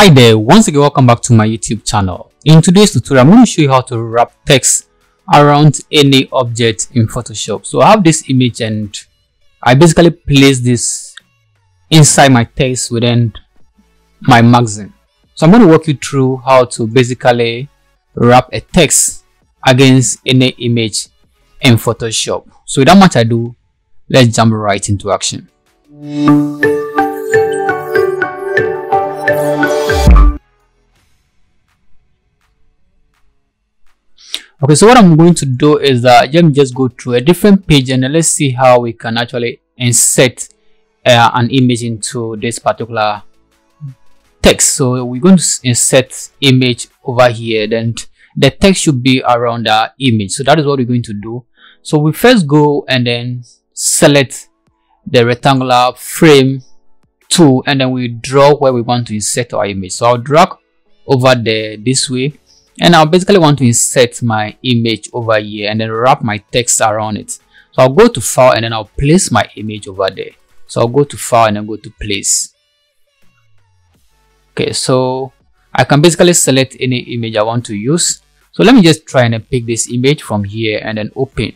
Hi there, once again welcome back to my YouTube channel. In today's tutorial, I'm going to show you how to wrap text around any object in Photoshop. So I have this image and I basically place this inside my text within my magazine. So I'm going to walk you through how to basically wrap a text against any image in Photoshop. So without much ado, let's jump right into action. Okay so what i'm going to do is that let me just go through a different page and let's see how we can actually insert uh, an image into this particular text. So we're going to insert image over here then the text should be around the image. So that is what we're going to do. So we first go and then select the rectangular frame tool and then we draw where we want to insert our image. So i'll drag over there this way and I basically want to insert my image over here and then wrap my text around it. So I'll go to file and then I'll place my image over there. So I'll go to file and then go to place. Okay, so I can basically select any image I want to use. So let me just try and pick this image from here and then open.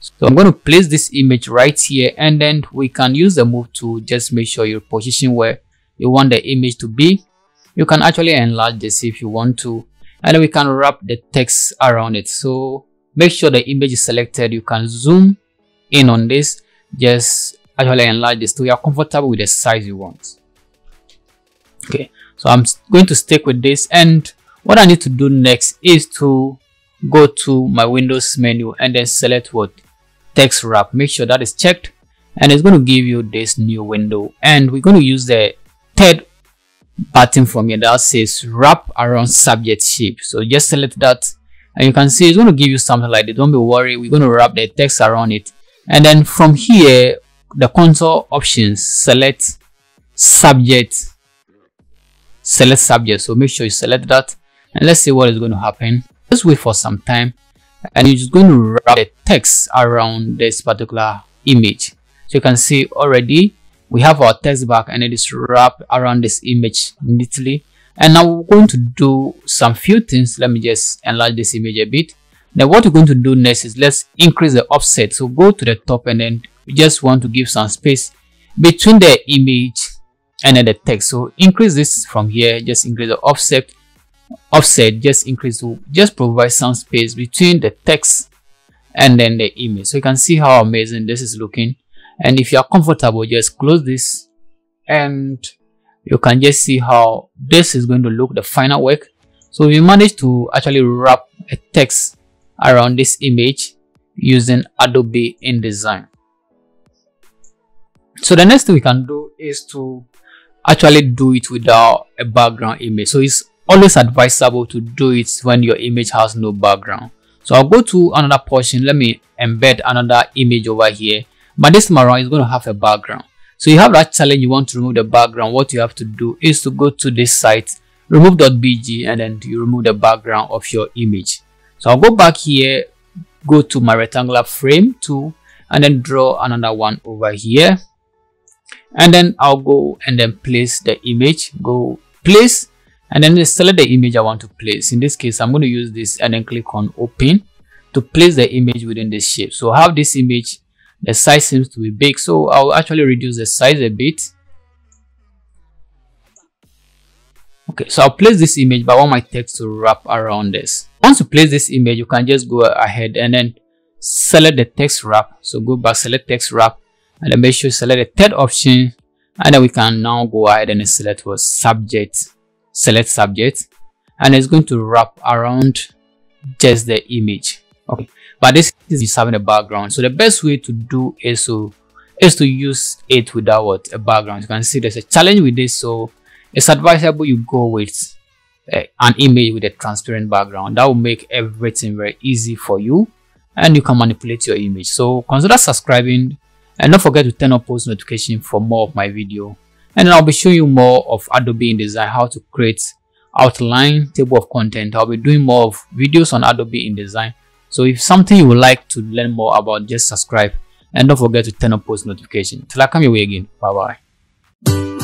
So I'm going to place this image right here and then we can use the move to just make sure you position where you want the image to be. You can actually enlarge this if you want to and we can wrap the text around it. So make sure the image is selected. You can zoom in on this. Just actually enlarge this so you are comfortable with the size you want. Okay so i'm going to stick with this. And what i need to do next is to go to my windows menu and then select what text wrap. Make sure that is checked. And it's going to give you this new window. And we're going to use the third button from here that says wrap around subject shape. So just select that. And you can see it's going to give you something like this. Don't be worried. We're going to wrap the text around it. And then from here the contour options select subject. Select subject. So make sure you select that. And let's see what is going to happen. Just wait for some time. And you're just going to wrap the text around this particular image. So you can see already we have our text back and it is wrapped around this image neatly. And now we're going to do some few things. Let me just enlarge this image a bit. Now what we're going to do next is let's increase the offset. So go to the top and then we just want to give some space between the image and then the text. So increase this from here. Just increase the offset. Offset just increase to just provide some space between the text and then the image. So you can see how amazing this is looking and if you are comfortable just close this and you can just see how this is going to look the final work. So we managed to actually wrap a text around this image using adobe indesign. So the next thing we can do is to actually do it without a background image. So it's always advisable to do it when your image has no background. So i'll go to another portion. Let me embed another image over here but this time around is going to have a background. So you have that challenge you want to remove the background what you have to do is to go to this site remove.bg and then you remove the background of your image. So i'll go back here go to my rectangular frame tool and then draw another one over here. And then i'll go and then place the image go place and then select the image i want to place. In this case i'm going to use this and then click on open to place the image within this shape. So I have this image the size seems to be big so I'll actually reduce the size a bit. Okay so I'll place this image but I want my text to wrap around this. Once you place this image you can just go ahead and then select the text wrap. So go back select text wrap and then make sure you select the third option and then we can now go ahead and select what subject select subject and it's going to wrap around just the image okay. But this is having a background. So the best way to do is to is to use it without what? A background. You can see there's a challenge with this. So it's advisable you go with uh, an image with a transparent background. That will make everything very easy for you and you can manipulate your image. So consider subscribing and don't forget to turn on post notification for more of my video. And i'll be showing you more of adobe indesign how to create outline table of content. I'll be doing more of videos on adobe indesign so if something you would like to learn more about, just subscribe and don't forget to turn on post notification. Till I come your way again. Bye bye.